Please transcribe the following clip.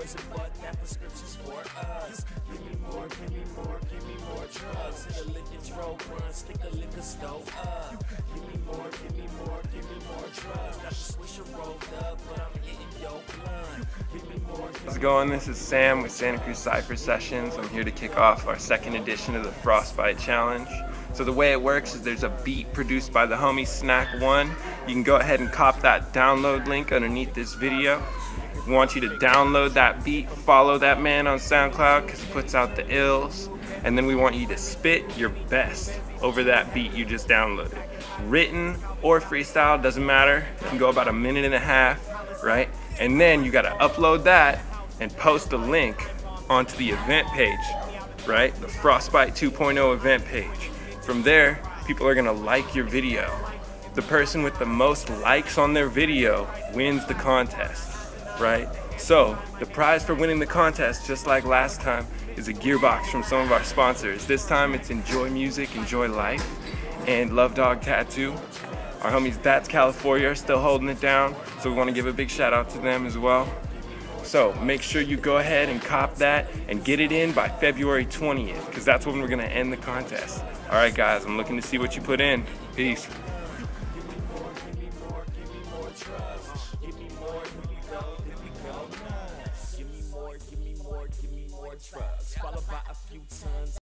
poison, but that prescription's for us. Give me more, give me more, give me more drugs. Hit a lick and throw run, stick a liquor stove up. Give me more, give me more, give me more drugs. Got the swisher rolled up, but I'm hitting your blunt. Give me more, How's it going? This is Sam with Santa Cruz Cypher Sessions. I'm here to kick off our second edition of the Frostbite Challenge. So the way it works is there's a beat produced by the homie Snack One. You can go ahead and cop that download link underneath this video. We want you to download that beat, follow that man on SoundCloud because he puts out the ills, and then we want you to spit your best over that beat you just downloaded. Written or freestyle, doesn't matter. It can go about a minute and a half, right? And then you gotta upload that and post a link onto the event page, right? The Frostbite 2.0 event page. From there, people are gonna like your video. The person with the most likes on their video wins the contest, right? So, the prize for winning the contest, just like last time, is a gearbox from some of our sponsors. This time it's Enjoy Music, Enjoy Life, and Love Dog Tattoo. Our homies That's Califorya are still holding it down, so we want to give a big shout out to them as well. So make sure you go ahead and cop that and get it in by February 20th, because that's when we're gonna end the contest. All right, guys, I'm looking to see what you put in. Peace. Drugs. Followed by a few tons